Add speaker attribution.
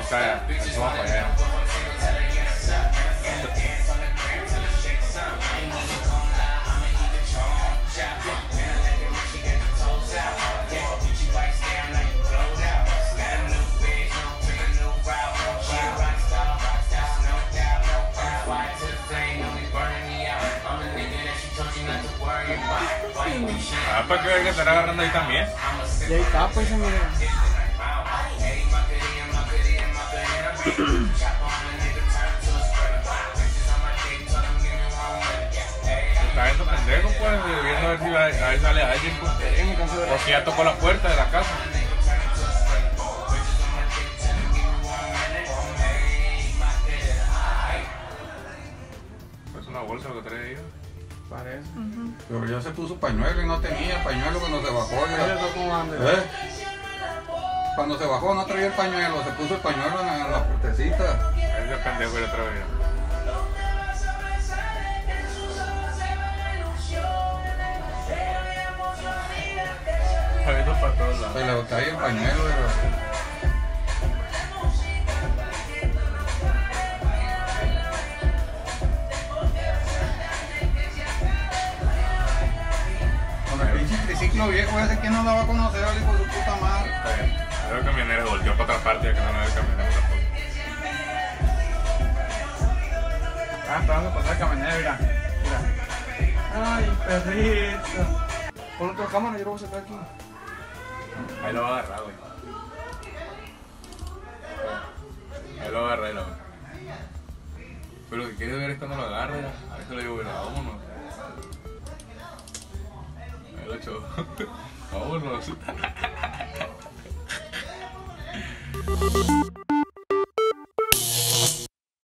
Speaker 1: Ahí está, ya. Eso va para allá. Ah, para que ver que estar agarrando ahí también.
Speaker 2: Y ahí está,
Speaker 1: viendo pendejo, pues, viendo a ver si va- ahí sale alguien, pues. O si ya tocó la puerta de la casa. Es una bolsa lo que trae ahí.
Speaker 2: Parece.
Speaker 3: Pero ya se puso pañuelo y no tenía pañuelo cuando se bajó. Ya. ¿Eh? Cuando se bajó no traía el pañuelo, se puso el pañuelo en la, en la puertecita.
Speaker 1: Ese pendejo ya otra vez. Para todos lados.
Speaker 3: Se le cae el pañuelo. pero- Con el pinche triciclo viejo ese, ¿quién no lo va a conocer al hijo de su puta madre?
Speaker 1: El camionero volteó para otra parte ya que no era el camionero tampoco.
Speaker 2: Ah, está dando pasar camionero, mira. Mira. Ay, perrito. Pon otra cámara, yo lo voy a sacar aquí.
Speaker 1: Ahí lo va a agarrar, güey. Ahí lo agarra, ahí lo. Pero lo que quiere ver es cuando lo agarre. A veces le digo, bueno, vámonos. Ahí lo echó. vámonos. Thank you.